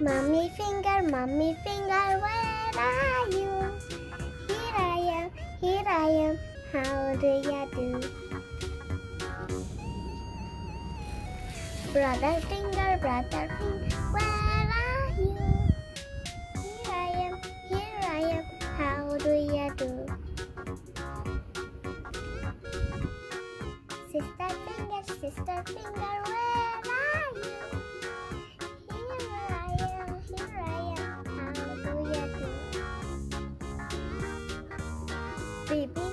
Mummy finger, mummy finger, where are you? Here I am, here I am, how do you do? Brother finger, brother finger, where are you? Here I am, here I am, how do you do? Sister finger, sister finger, where Baby